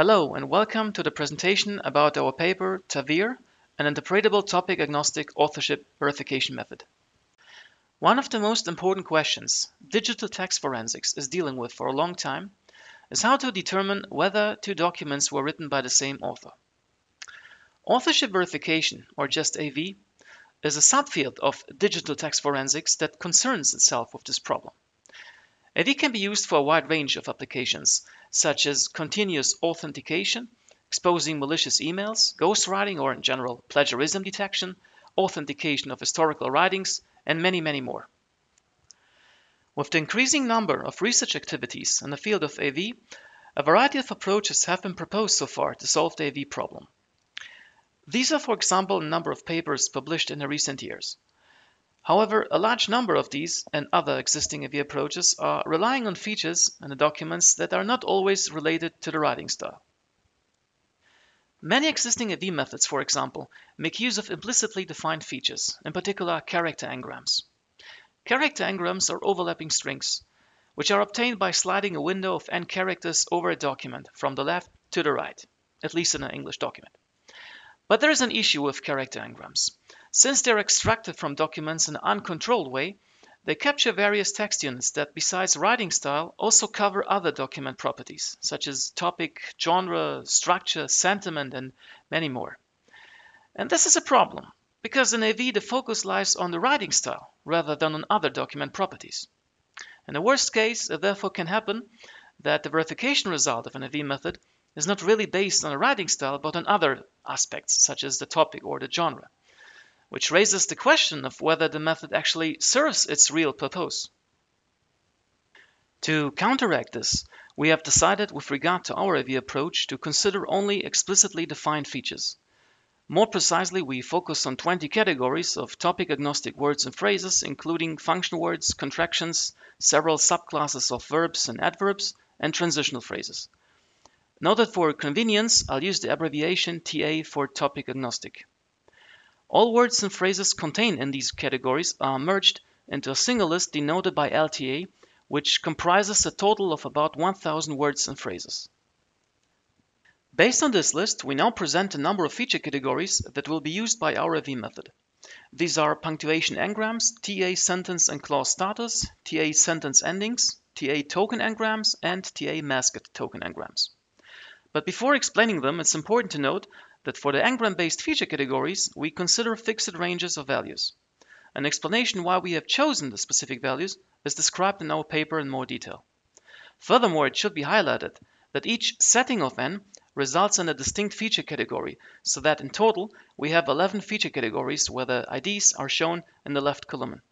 Hello and welcome to the presentation about our paper TAVeer, an interpretable topic agnostic authorship verification method. One of the most important questions digital text forensics is dealing with for a long time is how to determine whether two documents were written by the same author. Authorship verification, or just AV, is a subfield of digital text forensics that concerns itself with this problem. AV can be used for a wide range of applications, such as continuous authentication, exposing malicious emails, ghostwriting, or in general, plagiarism detection, authentication of historical writings, and many, many more. With the increasing number of research activities in the field of AV, a variety of approaches have been proposed so far to solve the AV problem. These are, for example, a number of papers published in the recent years. However, a large number of these and other existing AV approaches are relying on features in the documents that are not always related to the writing style. Many existing AV methods, for example, make use of implicitly defined features, in particular character n-grams. Character n-grams are overlapping strings, which are obtained by sliding a window of n characters over a document from the left to the right, at least in an English document. But there is an issue with character n-grams. Since they're extracted from documents in an uncontrolled way, they capture various text units that, besides writing style, also cover other document properties, such as topic, genre, structure, sentiment, and many more. And this is a problem, because in AV the focus lies on the writing style rather than on other document properties. In the worst case, it therefore can happen that the verification result of an AV method is not really based on a writing style but on other aspects such as the topic or the genre, which raises the question of whether the method actually serves its real purpose. To counteract this, we have decided with regard to our AV approach to consider only explicitly defined features. More precisely, we focus on 20 categories of topic agnostic words and phrases, including function words, contractions, several subclasses of verbs and adverbs, and transitional phrases. Note that for convenience, I'll use the abbreviation TA for topic agnostic. All words and phrases contained in these categories are merged into a single list denoted by LTA, which comprises a total of about 1000 words and phrases. Based on this list, we now present a number of feature categories that will be used by our AV method. These are punctuation n-grams, TA sentence and clause starters, TA sentence endings, TA token n-grams, and TA masked token n-grams. But before explaining them, it's important to note that for the n-gram-based feature categories, we consider fixed ranges of values. An explanation why we have chosen the specific values is described in our paper in more detail. Furthermore, it should be highlighted that each setting of n results in a distinct feature category, so that in total we have 11 feature categories where the IDs are shown in the left column.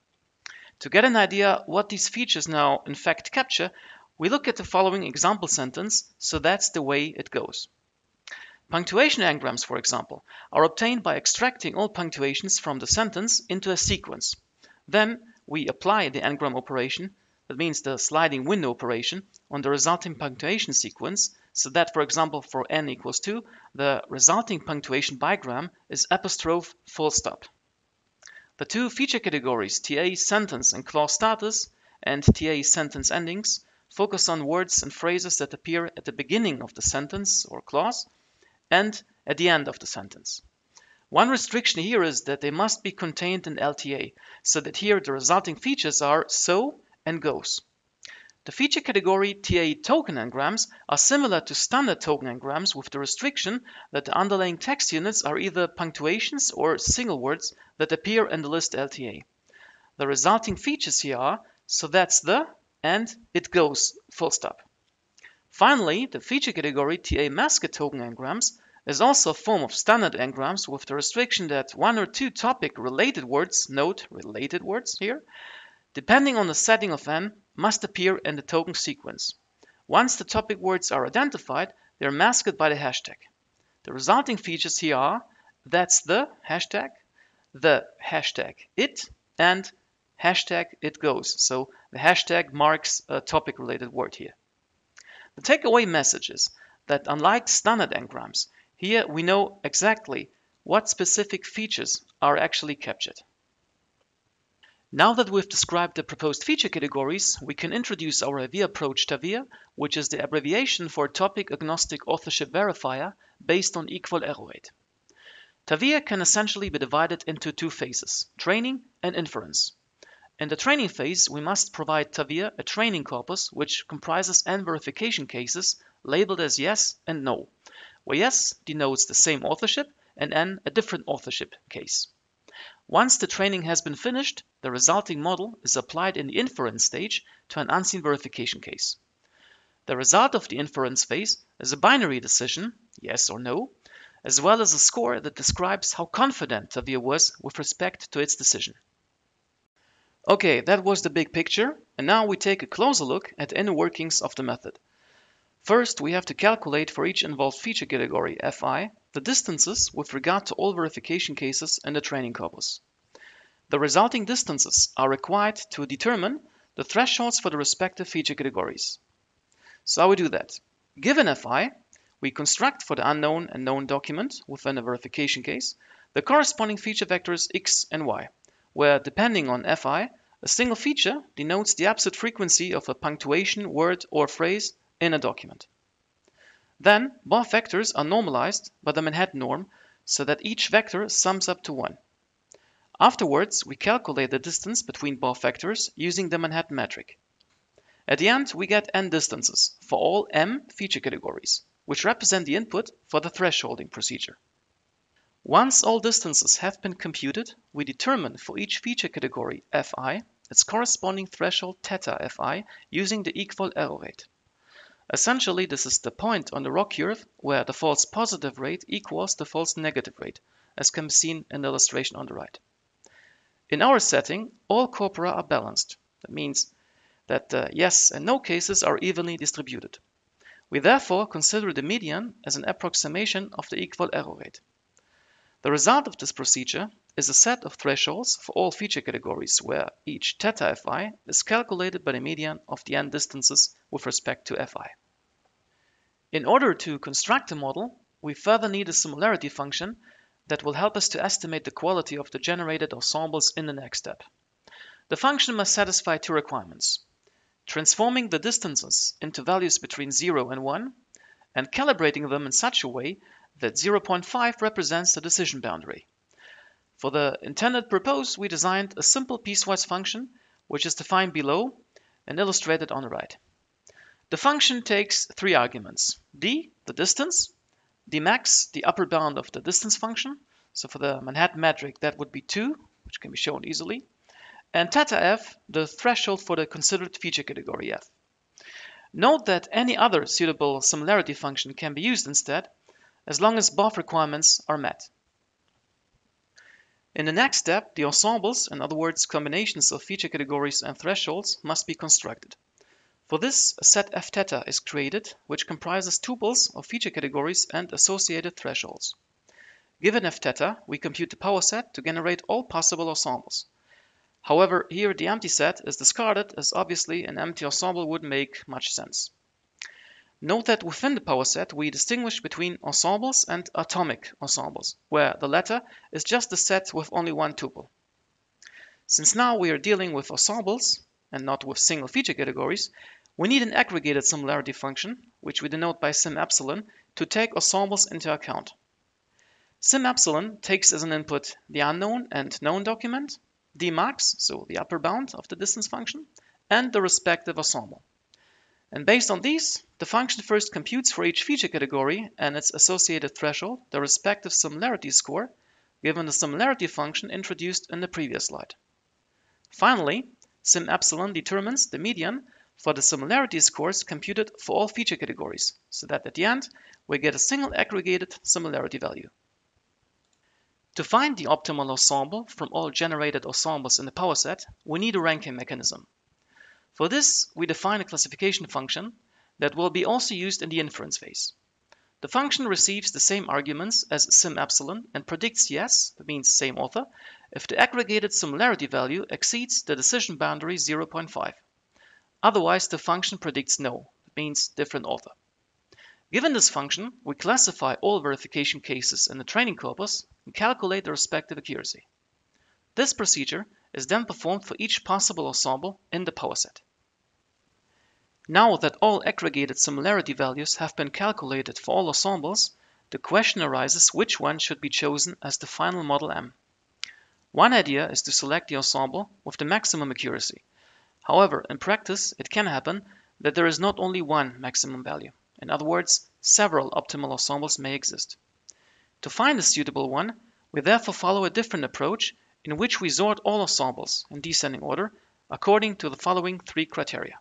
To get an idea what these features now in fact capture, we look at the following example sentence, so that's the way it goes. Punctuation n-grams, for example, are obtained by extracting all punctuations from the sentence into a sequence. Then we apply the n-gram operation, that means the sliding window operation, on the resulting punctuation sequence, so that, for example, for n equals 2, the resulting punctuation bigram is apostrophe full stop. The two feature categories, TA sentence and clause starters and TA sentence endings, focus on words and phrases that appear at the beginning of the sentence or clause and at the end of the sentence. One restriction here is that they must be contained in LTA, so that here the resulting features are so and goes. The feature category TA token n-grams are similar to standard token n-grams with the restriction that the underlying text units are either punctuations or single words that appear in the list LTA. The resulting features here are so that's the and it goes full stop. Finally, the feature category TA masked token n-grams is also a form of standard n-grams with the restriction that one or two topic related words, note related words here, depending on the setting of n, must appear in the token sequence. Once the topic words are identified, they are masked by the hashtag. The resulting features here are that's the hashtag, the hashtag it, and hashtag it goes. So the hashtag marks a topic related word here. The takeaway message is that unlike standard n-grams, here we know exactly what specific features are actually captured. Now that we've described the proposed feature categories, we can introduce our AVIR approach TAVeer, which is the abbreviation for Topic Agnostic Authorship Verifier based on equal error rate. TAVeer can essentially be divided into two phases, training and inference. In the training phase, we must provide TAVeer a training corpus which comprises n verification cases labeled as yes and no, where yes denotes the same authorship and n a different authorship case. Once the training has been finished, the resulting model is applied in the inference stage to an unseen verification case. The result of the inference phase is a binary decision, yes or no, as well as a score that describes how confident TAVeer was with respect to its decision. Okay, that was the big picture, and now we take a closer look at the inner workings of the method. First, we have to calculate for each involved feature category, Fi, the distances with regard to all verification cases in the training corpus. The resulting distances are required to determine the thresholds for the respective feature categories. So how we do that? Given Fi, we construct for the unknown and known document within a verification case the corresponding feature vectors x and y, where depending on fi, a single feature denotes the absolute frequency of a punctuation, word, or phrase in a document. Then, both vectors are normalized by the Manhattan norm so that each vector sums up to 1. Afterwards, we calculate the distance between both vectors using the Manhattan metric. At the end, we get n distances for all m feature categories which represent the input for the thresholding procedure. Once all distances have been computed, we determine for each feature category fi its corresponding threshold theta fi using the equal error rate. Essentially, this is the point on the ROC curve where the false positive rate equals the false negative rate, as can be seen in the illustration on the right. In our setting, all corpora are balanced. That means that the yes and no cases are evenly distributed. We therefore consider the median as an approximation of the equal error rate. The result of this procedure is a set of thresholds for all feature categories where each theta fi is calculated by the median of the n distances with respect to fi. In order to construct a model, we further need a similarity function that will help us to estimate the quality of the generated ensembles in the next step. The function must satisfy two requirements transforming the distances into values between 0 and 1, and calibrating them in such a way that 0.5 represents the decision boundary. For the intended purpose, we designed a simple piecewise function, which is defined below and illustrated on the right. The function takes three arguments. d, the distance, d max, the upper bound of the distance function. So for the Manhattan metric, that would be 2, which can be shown easily and theta f the threshold for the considered feature category f. Note that any other suitable similarity function can be used instead, as long as both requirements are met. In the next step, the ensembles, in other words combinations of feature categories and thresholds, must be constructed. For this, a set f theta is created, which comprises tuples of feature categories and associated thresholds. Given f theta, we compute the power set to generate all possible ensembles. However, here the empty set is discarded as obviously an empty ensemble would make much sense. Note that within the power set we distinguish between ensembles and atomic ensembles, where the latter is just a set with only one tuple. Since now we are dealing with ensembles and not with single feature categories, we need an aggregated similarity function, which we denote by sim epsilon, to take ensembles into account. Sim epsilon takes as an input the unknown and known document, d max, so the upper bound of the distance function, and the respective ensemble. And based on these, the function first computes for each feature category and its associated threshold the respective similarity score given the similarity function introduced in the previous slide. Finally, sim epsilon determines the median for the similarity scores computed for all feature categories, so that at the end we get a single aggregated similarity value. To find the optimal ensemble from all generated ensembles in the power set, we need a ranking mechanism. For this, we define a classification function that will be also used in the inference phase. The function receives the same arguments as sim epsilon and predicts yes, that means same author, if the aggregated similarity value exceeds the decision boundary 0.5. Otherwise, the function predicts no, that means different author. Given this function, we classify all verification cases in the training corpus and calculate the respective accuracy. This procedure is then performed for each possible ensemble in the power set. Now that all aggregated similarity values have been calculated for all ensembles, the question arises which one should be chosen as the final model M. One idea is to select the ensemble with the maximum accuracy. However, in practice, it can happen that there is not only one maximum value. In other words, several optimal ensembles may exist. To find a suitable one, we therefore follow a different approach in which we sort all ensembles in descending order according to the following three criteria.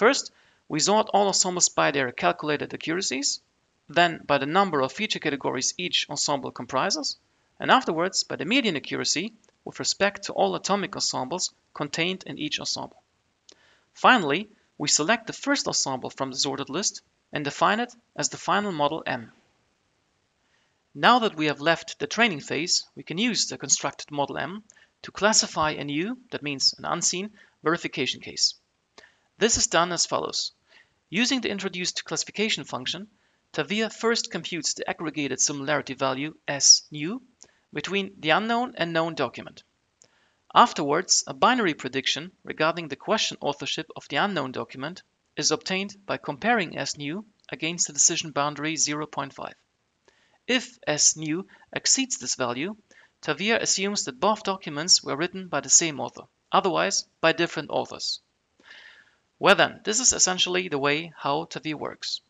First, we sort all ensembles by their calculated accuracies, then by the number of feature categories each ensemble comprises, and afterwards by the median accuracy with respect to all atomic ensembles contained in each ensemble. Finally, we select the first ensemble from the sorted list and define it as the final model M. Now that we have left the training phase, we can use the constructed model M to classify a new, that means an unseen, verification case. This is done as follows. Using the introduced classification function, TAVeer first computes the aggregated similarity value S new between the unknown and known document. Afterwards, a binary prediction regarding the question authorship of the unknown document is obtained by comparing S new against the decision boundary 0.5. If S new exceeds this value, TAVeer assumes that both documents were written by the same author, otherwise by different authors. Well then, this is essentially the way how TAVeer works.